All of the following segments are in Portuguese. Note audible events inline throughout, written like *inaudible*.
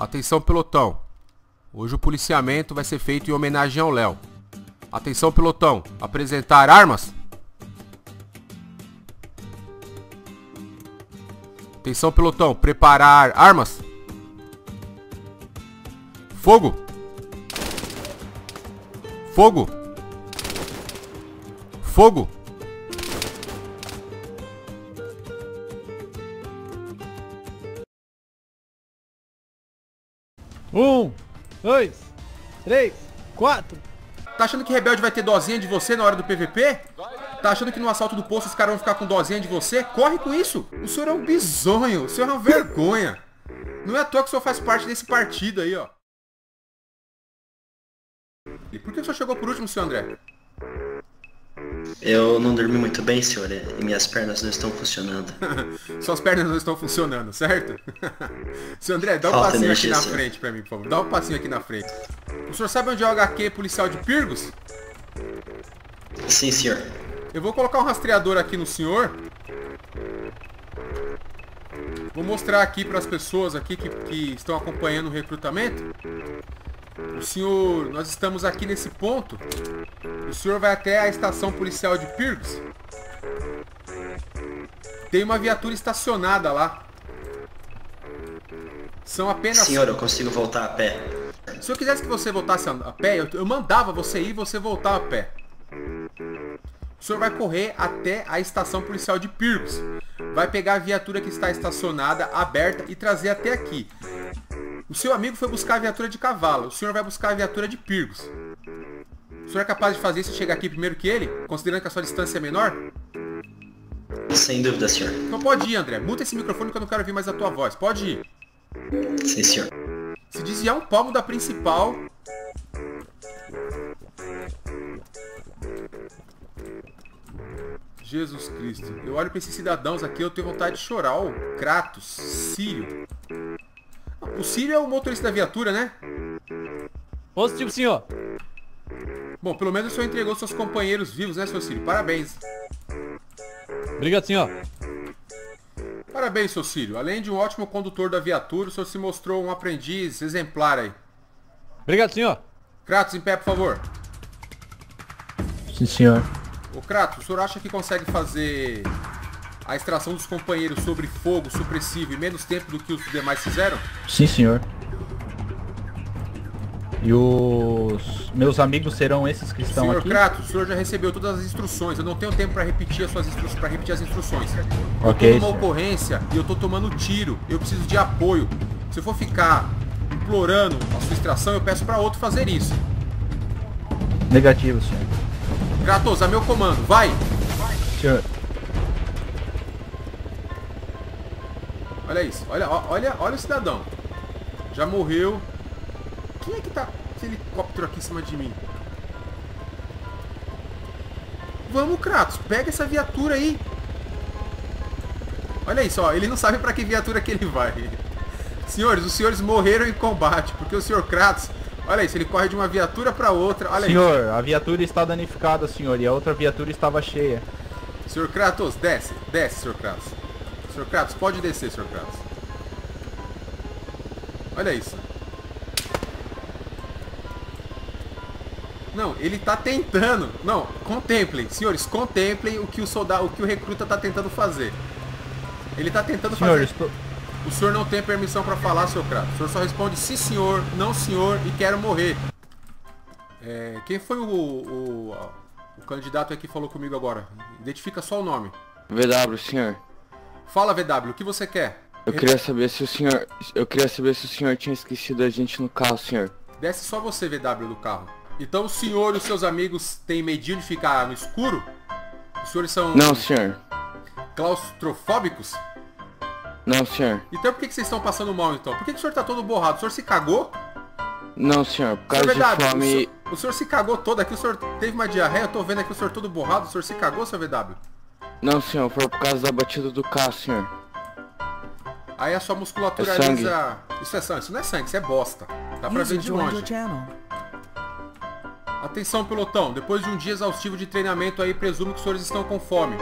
Atenção, pelotão. Hoje o policiamento vai ser feito em homenagem ao Léo. Atenção, pelotão. Apresentar armas. Atenção, pelotão. Preparar armas. Fogo. Fogo. Fogo. Um, dois, três, quatro. Tá achando que rebelde vai ter dozinha de você na hora do PVP? Tá achando que no assalto do posto os caras vão ficar com dozinha de você? Corre com isso! O senhor é um bizonho, o senhor é uma vergonha. Não é à toa que o senhor faz parte desse partido aí, ó. E por que o senhor chegou por último, senhor André? Eu não dormi muito bem, senhor, e minhas pernas não estão funcionando. *laughs* Suas pernas não estão funcionando, certo? *laughs* Seu André, dá um Falta passinho energia, aqui na senhor. frente pra mim, por favor. Dá um passinho aqui na frente. O senhor sabe onde é o HQ policial de Pirgos? Sim, senhor. Eu vou colocar um rastreador aqui no senhor. Vou mostrar aqui para as pessoas aqui que, que estão acompanhando o recrutamento. O senhor, nós estamos aqui nesse ponto. O senhor vai até a estação policial de Pirgos. Tem uma viatura estacionada lá. São apenas Senhor, eu consigo voltar a pé. se eu quisesse que você voltasse a pé, eu, mandava você ir e você voltar a pé. O senhor vai correr até a estação policial de Pirgos. Vai pegar a viatura que está estacionada, aberta, e trazer até aqui. O seu amigo foi buscar a viatura de cavalo. O senhor vai buscar a viatura de Pirgos. O senhor é capaz de fazer isso e chegar aqui primeiro que ele? Considerando que a sua distância é menor? Sem dúvida, senhor. Então pode ir, André. Muta esse microfone que eu não quero ouvir mais a tua voz. Pode ir. Sim, senhor. Se desviar um palmo da principal. Jesus Cristo. Eu olho pra esses cidadãos aqui, eu tenho vontade de chorar. Ó, o Kratos, Sírio. O Sírio é o motorista da viatura, né? Positivo, senhor. Bom, pelo menos o senhor entregou seus companheiros vivos, né, seu Sírio? Parabéns. Obrigado, senhor. Parabéns, seu Sírio. Além de um ótimo condutor da viatura, o senhor se mostrou um aprendiz exemplar aí. Obrigado, senhor. Kratos, em pé, por favor. Sim, senhor. Ô Kratos, o senhor acha que consegue fazer a extração dos companheiros sobre fogo supressivo em menos tempo do que os demais fizeram? Sim, senhor. E os meus amigos serão esses que estão Senhor aqui? Kratos, o senhor já recebeu todas as instruções. Eu não tenho tempo para repetir as suas instruções, para repetir as instruções. eu tô numa senhor. ocorrência e eu tô tomando tiro. Eu preciso de apoio. Se eu for ficar implorando a sua extração, eu peço para outro fazer isso. Negativo, senhor. Kratos, a meu comando, vai! Senhor, Olha isso, olha, olha, olha o cidadão. Já morreu. Quem é que tá esse helicóptero aqui em cima de mim? Vamos, Kratos, pega essa viatura aí. Olha isso, ó, ele não sabe pra que viatura que ele vai. Senhores, os senhores morreram em combate, porque o senhor Kratos, olha isso, ele corre de uma viatura pra outra. Olha senhor, a viatura está danificada, senhor, e a outra viatura estava cheia. isso. Senhor Kratos, desce, desce, senhor Kratos. Senhor Kratos, pode descer, senhor Kratos. Olha isso. Não, ele tá tentando. Não, contemplem, senhores, contemplem o que o soldado, o que o recruta tá tentando fazer. Ele tá tentando Senhor, fazer. estou... O senhor não tem permissão pra falar, seu Kratos. O senhor só responde sim, senhor, não, senhor e quero morrer. É, quem foi o, o, o candidato aí que falou comigo agora? Identifica só o nome. VW, senhor. Fala, VW, o que você quer? Eu queria saber se o senhor. Eu queria saber se o senhor tinha esquecido a gente no carro, senhor. Desce só você, VW, do carro. Então o senhor e os seus amigos têm medinho de ficar no escuro? Os senhores são Não, senhor. claustrofóbicos? Não, senhor. Então por que, que vocês estão passando mal então? Por que, que o senhor tá todo borrado? O senhor se cagou? Não, senhor. Por causa VW, de fome. o, senhor, o senhor se cagou todo aqui, o senhor teve uma diarreia, eu tô vendo aqui o senhor todo borrado, o senhor se cagou, seu VW? Não, senhor. Foi por causa da batida do carro, senhor. Aí a sua musculatura É sangue. lisa. Isso é sangue, isso não é sangue, isso é bosta. Dá pra ver de longe. Atenção, pelotão. Depois de um dia exaustivo de treinamento aí, presumo que os senhores estão com fome.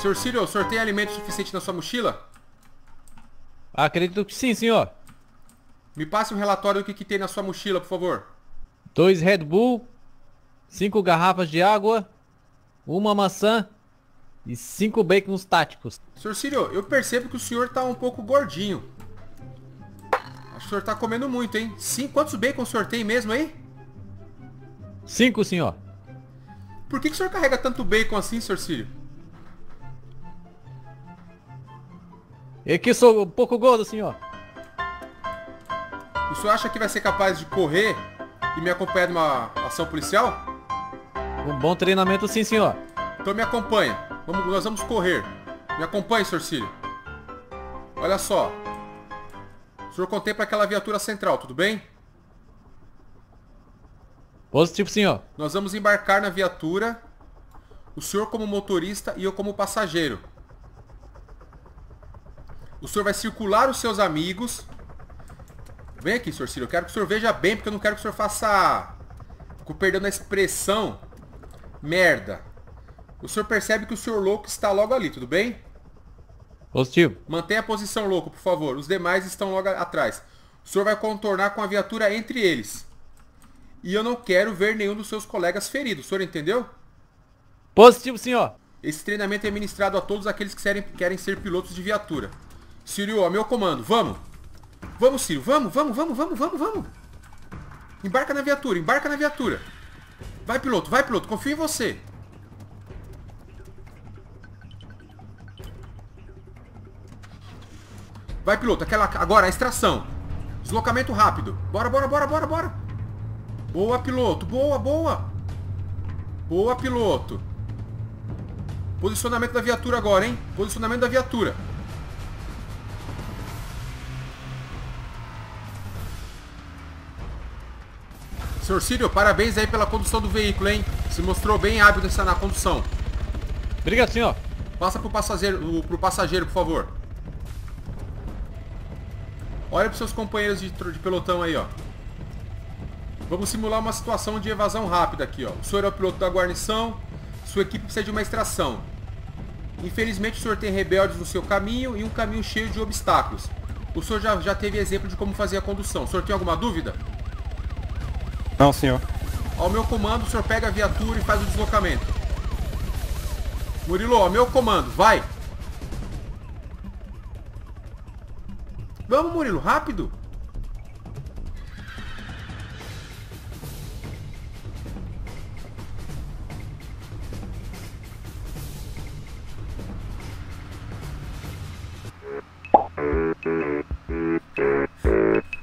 Sr. Círio, o senhor tem alimento suficiente na sua mochila? Acredito que sim, senhor. Me passe um relatório do que, que tem na sua mochila, por favor. Dois Red Bull, cinco garrafas de água, uma maçã e cinco bacons táticos. Senhor Círio, eu percebo que o senhor tá um pouco gordinho. Acho que o senhor tá comendo muito, hein? Sim, quantos bacon o senhor tem mesmo aí? Cinco, senhor. Por que, que o senhor carrega tanto bacon assim, senhor Círio? Eu que sou um pouco gordo, senhor. O senhor acha que vai ser capaz de correr e me acompanhar numa ação policial? Um bom treinamento sim, senhor. Então me acompanha. Vamos, nós vamos correr. Me acompanhe, senhor Círio. Olha só. O senhor contempla aquela viatura central, tudo bem? Positivo, senhor. Nós vamos embarcar na viatura. O senhor como motorista e eu como passageiro. O senhor vai circular os seus amigos. Vem aqui, senhor Círio. Eu quero que o senhor veja bem, porque eu não quero que o senhor faça... Com perdendo a expressão. Merda. O senhor percebe que o senhor louco está logo ali, tudo bem? Positivo. Mantenha a posição louco, por favor. Os demais estão logo atrás. O senhor vai contornar com a viatura entre eles. E eu não quero ver nenhum dos seus colegas feridos. O senhor entendeu? Positivo, senhor. Esse treinamento é ministrado a todos aqueles que querem, querem ser pilotos de viatura. Sírio, a meu comando. Vamos. Vamos, Sírio. Vamos, vamos, vamos, vamos, vamos, vamos. Embarca na viatura, embarca na viatura. Vai, piloto, vai, piloto. Confio em você. Vai, piloto. Aquela, agora, a extração. Deslocamento rápido. Bora, bora, bora, bora, bora. Boa, piloto. Boa, boa. Boa, piloto. Posicionamento da viatura agora, hein? Posicionamento da viatura. Senhor Círio, parabéns aí pela condução do veículo, hein? Se mostrou bem hábil nessa, na condução. Obrigado, senhor. Passa pro passageiro, pro passageiro, por favor. Olha pros seus companheiros de, de pelotão aí, ó. Vamos simular uma situação de evasão rápida aqui, ó. O senhor é o piloto da guarnição, sua equipe precisa de uma extração. Infelizmente o senhor tem rebeldes no seu caminho e um caminho cheio de obstáculos. O senhor já, já teve exemplo de como fazer a condução. O senhor tem alguma dúvida? Não, senhor. Ao meu comando, o senhor pega a viatura e faz o deslocamento. Murilo, ao meu comando, vai! Vamos, Murilo, rápido!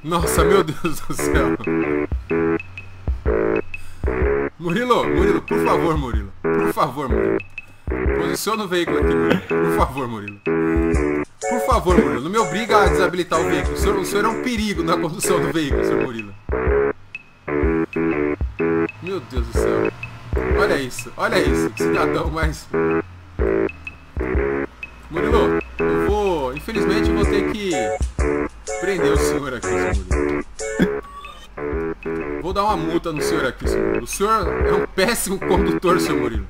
Nossa, meu Deus do céu. Murilo, Murilo, por favor, Murilo. Por favor, Murilo. Posiciona o veículo aqui, Murilo. Por favor, Murilo. Por favor, Murilo, não me obriga a desabilitar o veículo. O senhor, o senhor é um perigo na condução do veículo, senhor Murilo. Meu Deus do céu. Olha isso, olha isso. Que cidadão mais... no senhor aqui, senhor Murilo. O senhor é um péssimo condutor, senhor Murilo.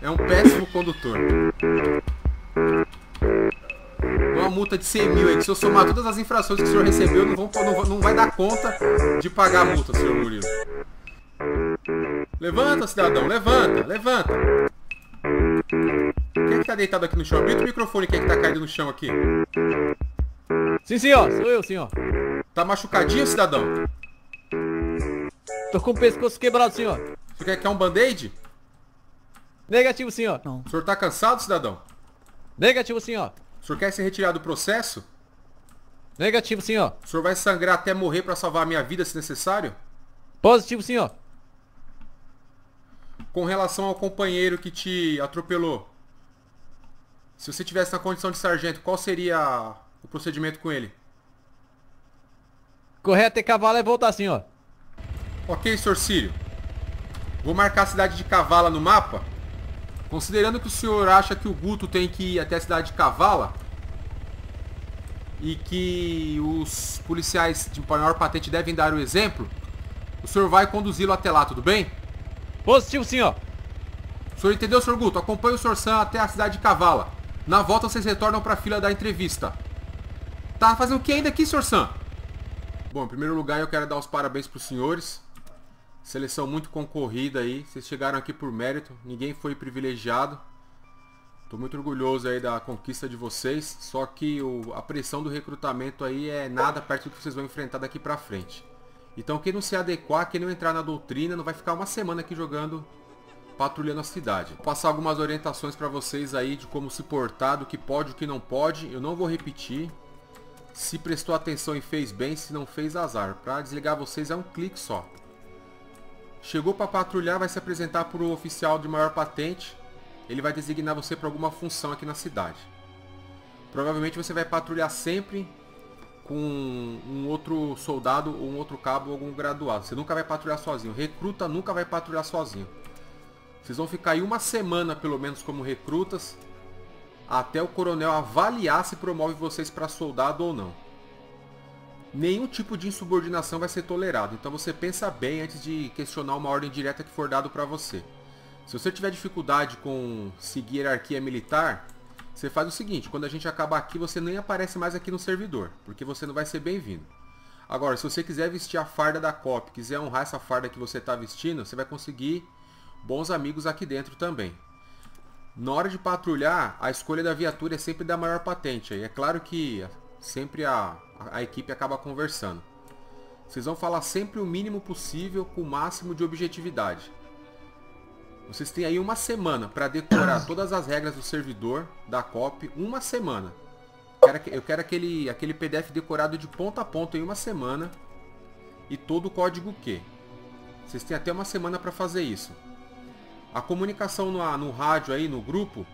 É um péssimo condutor. Uma multa de 100 mil aí, que se eu somar todas as infrações que o senhor recebeu, não, vão, não, não vai dar conta de pagar a multa, senhor Murilo. Levanta, cidadão, levanta, levanta. Quem é que tá deitado aqui no chão? Abre o microfone, quem é que tá caído no chão aqui? Sim, senhor. Sou eu, senhor. Tá machucadinho, cidadão? Tô com o pescoço quebrado, senhor. Você quer, quer um band-aid? Negativo, senhor. Não. O senhor tá cansado, cidadão? Negativo, senhor. O senhor quer se retirar do processo? Negativo, senhor. O senhor vai sangrar até morrer pra salvar a minha vida, se necessário? Positivo, senhor. Com relação ao companheiro que te atropelou. Se você tivesse na condição de sargento, qual seria o procedimento com ele? Correr até Cavala e voltar, senhor. Ok, senhor Círio. Vou marcar a cidade de Cavala no mapa. Considerando que o senhor acha que o Guto tem que ir até a cidade de Cavala e que os policiais de maior patente devem dar o exemplo, o senhor vai conduzi-lo até lá, tudo bem? Positivo, senhor. O senhor entendeu, senhor Guto? Acompanhe o senhor Sam até a cidade de Cavala. Na volta vocês retornam para a fila da entrevista. Tá fazendo o que ainda aqui, senhor Sam? Bom, em primeiro lugar eu quero dar os parabéns para os senhores. Seleção muito concorrida aí. Vocês chegaram aqui por mérito. Ninguém foi privilegiado. Tô muito orgulhoso aí da conquista de vocês. Só que o, a pressão do recrutamento aí é nada perto do que vocês vão enfrentar daqui pra frente. Então quem não se adequar, quem não entrar na doutrina, não vai ficar uma semana aqui jogando patrulhando a cidade. Vou passar algumas orientações para vocês aí de como se portar, do que pode e o que não pode. Eu não vou repetir. Se prestou atenção e fez bem, se não fez, azar. Para desligar vocês é um clique só. Chegou para patrulhar, vai se apresentar para o oficial de maior patente. Ele vai designar você para alguma função aqui na cidade. Provavelmente você vai patrulhar sempre com um outro soldado ou um outro cabo ou algum graduado. Você nunca vai patrulhar sozinho. Recruta nunca vai patrulhar sozinho. Vocês vão ficar aí uma semana, pelo menos, como recrutas, até o coronel avaliar se promove vocês para soldado ou não. Nenhum tipo de insubordinação vai ser tolerado, então você pensa bem antes de questionar uma ordem direta que for dado para você. Se você tiver dificuldade com seguir hierarquia militar, você faz o seguinte, quando a gente acabar aqui, você nem aparece mais aqui no servidor, porque você não vai ser bem-vindo. Agora, se você quiser vestir a farda da COP, quiser honrar essa farda que você está vestindo, você vai conseguir bons amigos aqui dentro também. Na hora de patrulhar, a escolha da viatura é sempre da maior patente. É claro que sempre a, a equipe acaba conversando. Vocês vão falar sempre o mínimo possível com o máximo de objetividade. Vocês têm aí uma semana para decorar *coughs* todas as regras do servidor da COP. Uma semana. Eu quero aquele, aquele PDF decorado de ponta a ponta em uma semana. E todo o código Q. Vocês têm até uma semana para fazer isso. A comunicação no, no rádio aí, no grupo,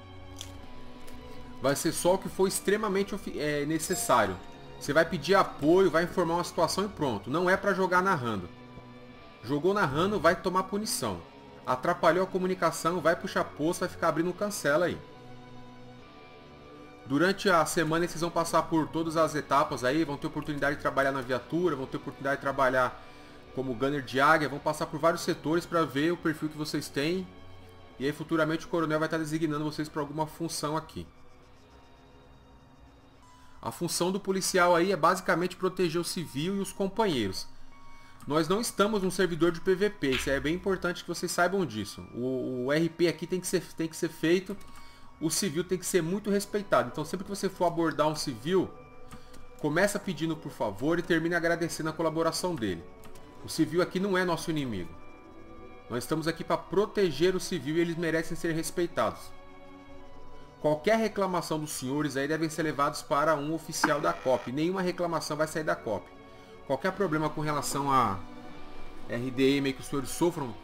vai ser só o que for extremamente é, necessário. Você vai pedir apoio, vai informar uma situação e pronto. Não é para jogar narrando. Jogou narrando, vai tomar punição. Atrapalhou a comunicação, vai puxar poço, vai ficar abrindo cancela aí. Durante a semana vocês vão passar por todas as etapas aí, vão ter oportunidade de trabalhar na viatura, vão ter oportunidade de trabalhar como gunner de águia, vão passar por vários setores para ver o perfil que vocês têm e aí futuramente o coronel vai estar designando vocês para alguma função aqui. A função do policial aí é basicamente proteger o civil e os companheiros. Nós não estamos num servidor de PVP, isso é bem importante que vocês saibam disso. O, o, RP aqui tem que, ser, tem que ser feito, o civil tem que ser muito respeitado. Então sempre que você for abordar um civil, começa pedindo por favor e termine agradecendo a colaboração dele. O civil aqui não é nosso inimigo. Nós estamos aqui para proteger o civil e eles merecem ser respeitados. Qualquer reclamação dos senhores aí devem ser levados para um oficial da COP. Nenhuma reclamação vai sair da COP. Qualquer problema com relação a RDM que os senhores sofram,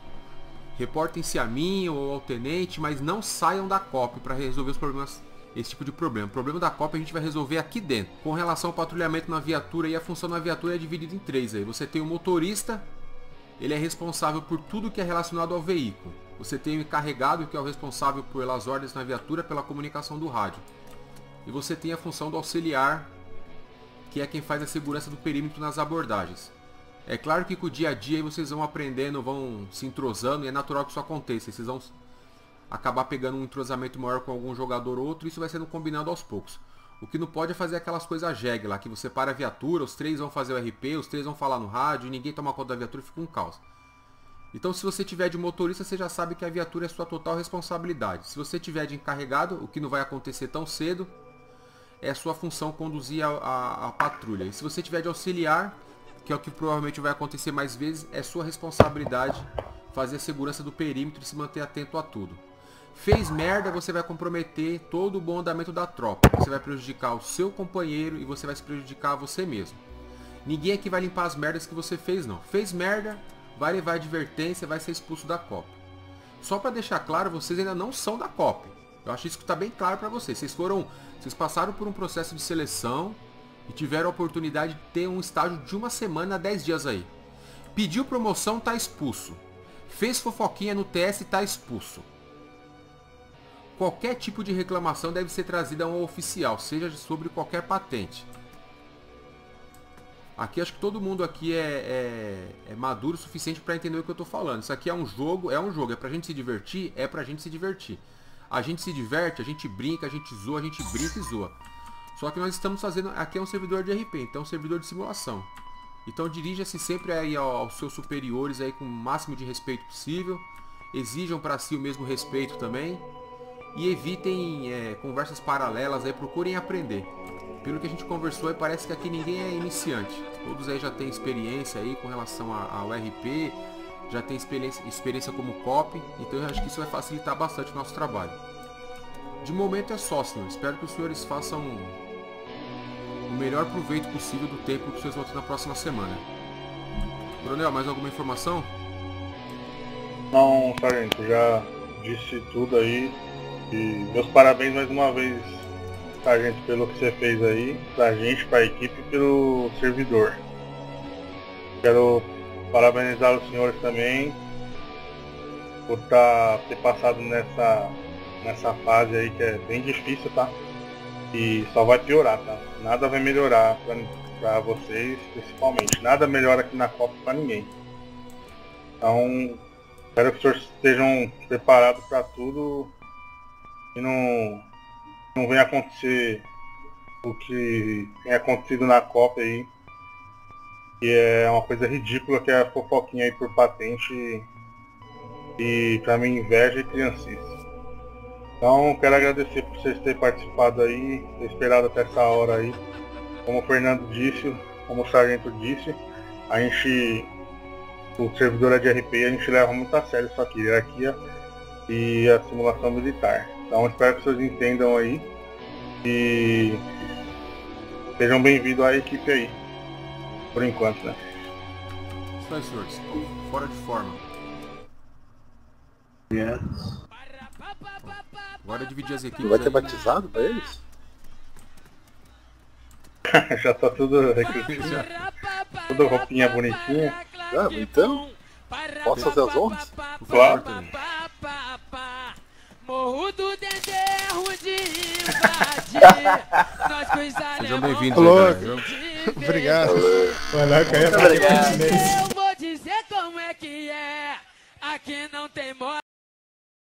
reportem-se a mim ou ao tenente, mas não saiam da COP para resolver os problemas esse tipo de problema. O problema da COP a gente vai resolver aqui dentro. Com relação ao patrulhamento na viatura e a função da viatura é dividida em três aí. Você tem o motorista, ele é responsável por tudo que é relacionado ao veículo. Você tem o encarregado, que é o responsável pelas ordens na viatura, pela comunicação do rádio. E você tem a função do auxiliar, que é quem faz a segurança do perímetro nas abordagens. É claro que com o dia a dia vocês vão aprendendo, vão se entrosando, e é natural que isso aconteça. Vocês vão acabar pegando um entrosamento maior com algum jogador ou outro, e isso vai sendo combinado aos poucos. O que não pode é fazer aquelas coisas jegue lá, que você para a viatura, os três vão fazer o RP, os três vão falar no rádio, ninguém toma conta da viatura e fica um caos. Então se você tiver de motorista, você já sabe que a viatura é sua total responsabilidade. Se você tiver de encarregado, o que não vai acontecer tão cedo, é sua função conduzir a, a, a patrulha. E se você tiver de auxiliar, que é o que provavelmente vai acontecer mais vezes, é sua responsabilidade fazer a segurança do perímetro e se manter atento a tudo. Fez merda, você vai comprometer todo o bom andamento da tropa. Você vai prejudicar o seu companheiro e você vai se prejudicar a você mesmo. Ninguém aqui vai limpar as merdas que você fez, não. Fez merda, vai levar advertência, vai ser expulso da Copa. Só para deixar claro, vocês ainda não são da Copa. Eu acho isso que está bem claro para vocês. Vocês foram, vocês passaram por um processo de seleção e tiveram a oportunidade de ter um estágio de uma semana a 10 dias aí. Pediu promoção, tá expulso. Fez fofoquinha no TS, tá expulso qualquer tipo de reclamação deve ser trazida a um oficial, seja sobre qualquer patente. Aqui acho que todo mundo aqui é, é, é maduro o suficiente para entender o que eu estou falando. Isso aqui é um jogo, é um jogo, é pra gente se divertir, é pra gente se divertir. A gente se diverte, a gente brinca, a gente zoa, a gente brinca e zoa. Só que nós estamos fazendo, aqui é um servidor de RP, então é um servidor de simulação. Então dirija-se sempre aí ao- aos seus superiores aí com o máximo de respeito possível. Exijam para si o mesmo respeito também. E evitem é, conversas paralelas aí, procurem aprender. Pelo que a gente conversou parece que aqui ninguém é iniciante. Todos aí já têm experiência aí com relação ao RP, já tem experiência, experiência como copy, então eu acho que isso vai facilitar bastante o nosso trabalho. De momento é só, senhor. Espero que os senhores façam o melhor proveito possível do tempo que os senhores vão ter na próxima semana. Coronel, mais alguma informação? Não, sargento, já disse tudo aí. E meus parabéns mais uma vez, sargento, pelo que você fez aí, pra gente, pra equipe e pelo servidor. Quero parabenizar os senhores também por tá, ter passado nessa, nessa fase aí que é bem difícil, tá? E só vai piorar, tá? Nada vai melhorar pra, pra vocês, principalmente. Nada melhora aqui na Copa pra ninguém. Então, Espero que os senhores estejam preparados para tudo e não, não venha acontecer o que tem acontecido na Copa aí, que é uma coisa ridícula que é a fofoquinha aí por patente e pra mim inveja e criancice. Então quero agradecer por vocês terem participado aí, ter esperado até essa hora aí. Como o Fernando disse, como o Sargento disse, a gente o servidor é de RP a gente leva muito a sério isso aqui, hierarquia e a simulação militar. Então espero que vocês entendam aí e sejam bem-vindos à equipe aí. Por enquanto, né? Isso aí, senhores. Fora de forma. Agora é dividir as equipes. Vai ter aí. batizado pra eles? *laughs* Já tá tudo recrutado. Tudo roupinha bonitinha. Ah, então, posso fazer as honras? Claro. Morro do Dendê é ruim de invadir. Nós coisa *laughs* Sejam bem-vindos? Obrigado. Caraca, é Obrigado. Eu vou dizer como é que é. Aqui não tem moda.